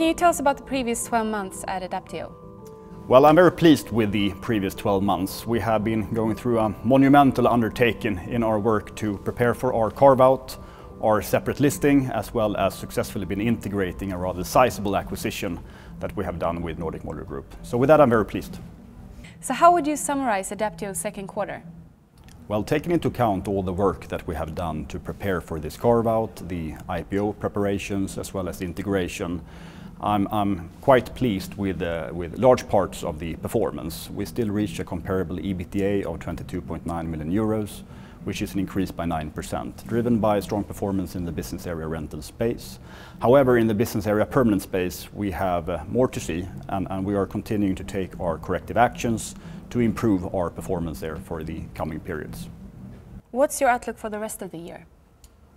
Can you tell us about the previous 12 months at Adapteo? Well, I'm very pleased with the previous 12 months. We have been going through a monumental undertaking in our work to prepare for our carve-out, our separate listing, as well as successfully been integrating a rather sizable acquisition that we have done with Nordic Modular Group. So with that, I'm very pleased. So how would you summarize Adapteo's second quarter? Well, taking into account all the work that we have done to prepare for this carve-out, the IPO preparations, as well as the integration, I'm, I'm quite pleased with, uh, with large parts of the performance. We still reached a comparable EBITDA of 22.9 million euros, which is an increase by 9%, driven by strong performance in the business area rental space. However, in the business area permanent space, we have uh, more to see, and, and we are continuing to take our corrective actions to improve our performance there for the coming periods. What's your outlook for the rest of the year?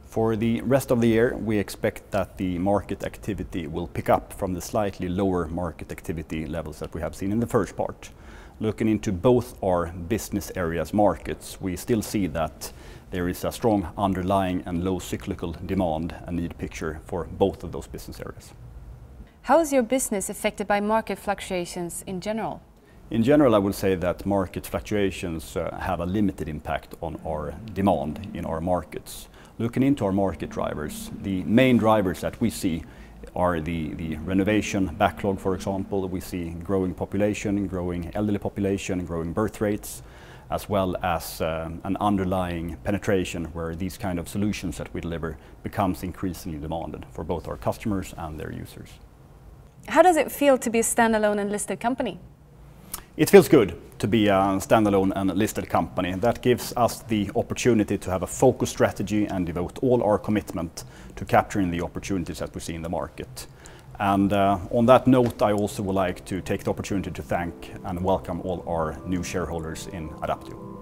For the rest of the year, we expect that the market activity will pick up from the slightly lower market activity levels that we have seen in the first part. Looking into both our business areas markets, we still see that there is a strong underlying and low cyclical demand and need picture for both of those business areas. How is your business affected by market fluctuations in general? In general, I would say that market fluctuations uh, have a limited impact on our demand in our markets. Looking into our market drivers, the main drivers that we see are the, the renovation backlog, for example. We see growing population, growing elderly population, growing birth rates, as well as um, an underlying penetration where these kind of solutions that we deliver becomes increasingly demanded for both our customers and their users. How does it feel to be a standalone and listed company? It feels good to be a standalone and listed company. That gives us the opportunity to have a focused strategy and devote all our commitment to capturing the opportunities that we see in the market. And uh, on that note, I also would like to take the opportunity to thank and welcome all our new shareholders in Adapteo.